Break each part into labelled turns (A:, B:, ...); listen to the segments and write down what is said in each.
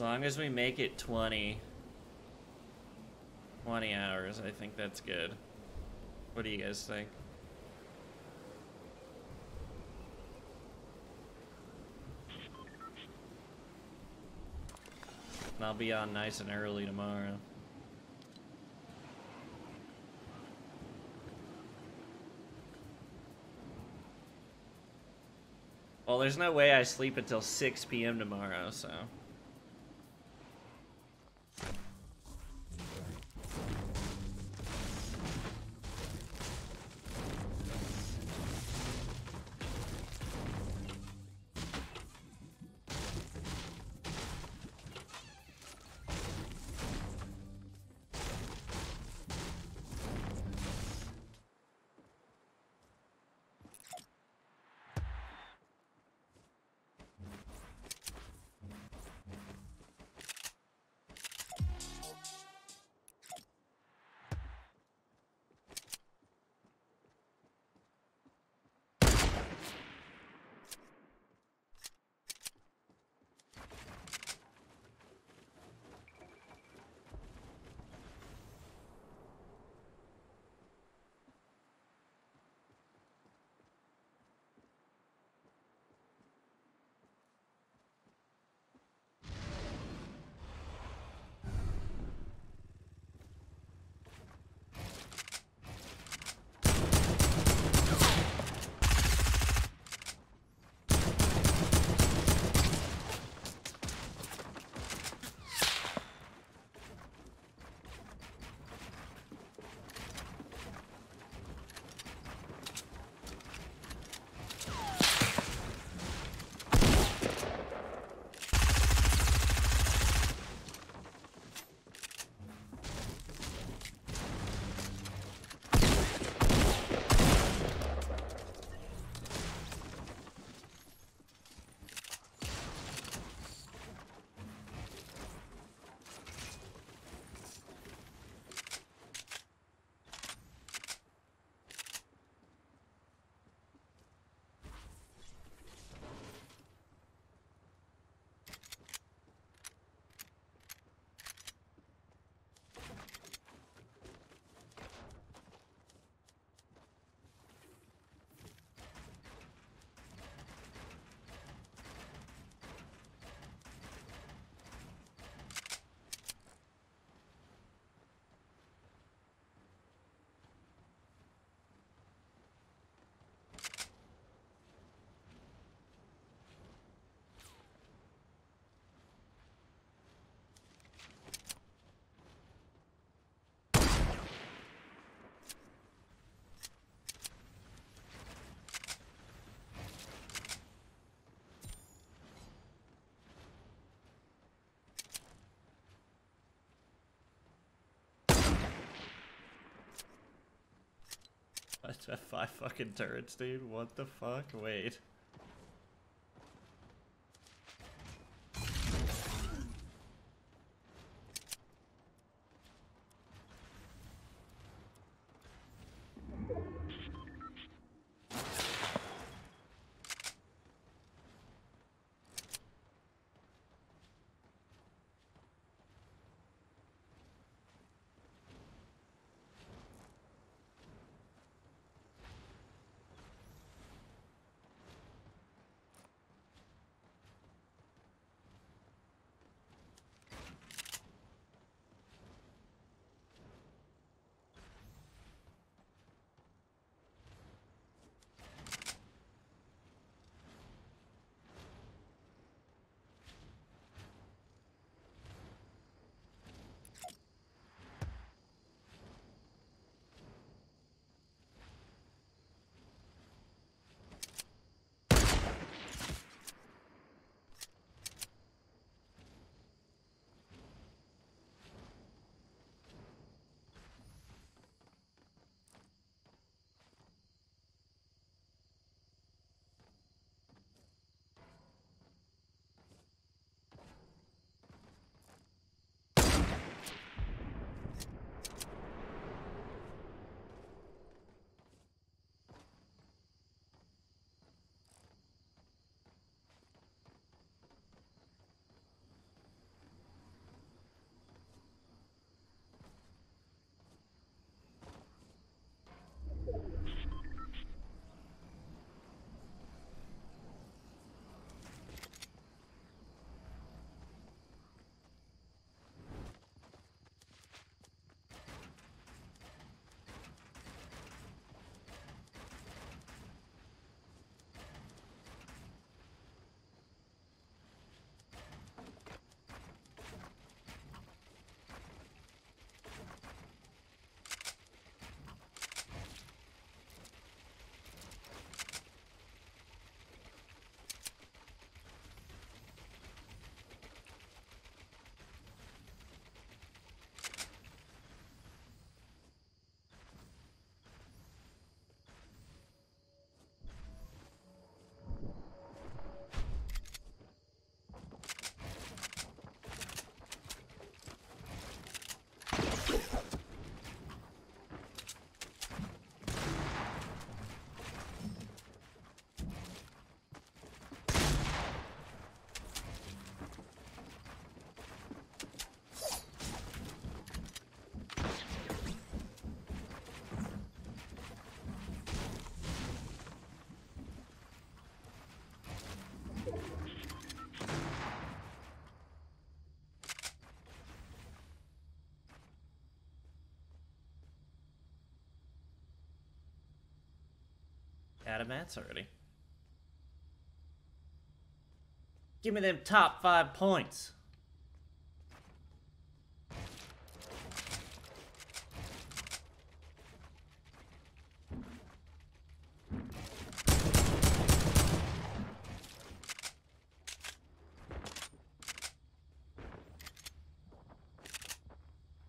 A: As long as we make it 20, 20 hours, I think that's good. What do you guys think? And I'll be on nice and early tomorrow. Well, there's no way I sleep until 6 p.m. tomorrow, so... Five fucking turrets, dude. What the fuck? Wait. Out of mats already. Give me them top five points.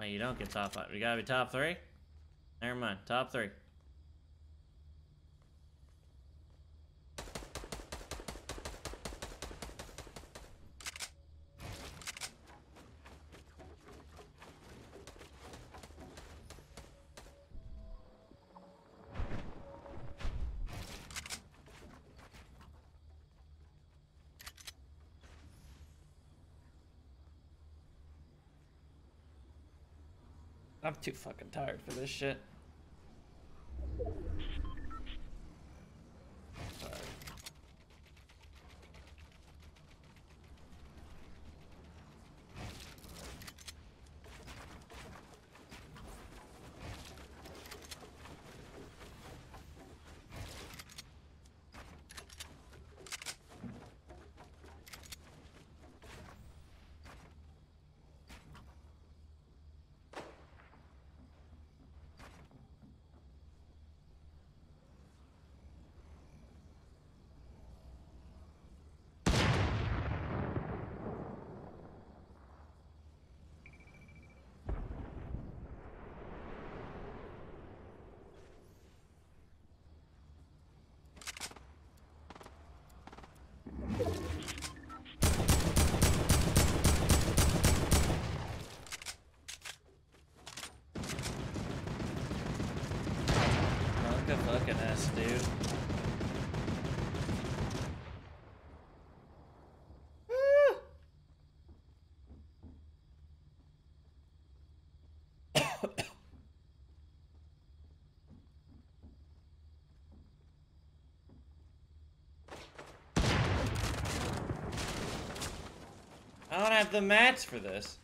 A: Wait, you don't get top five. You gotta be top three? Never mind. Top three. I'm too fucking tired for this shit. Sorry. Fuck a fucking S, dude. Woo! I don't have the mats for this.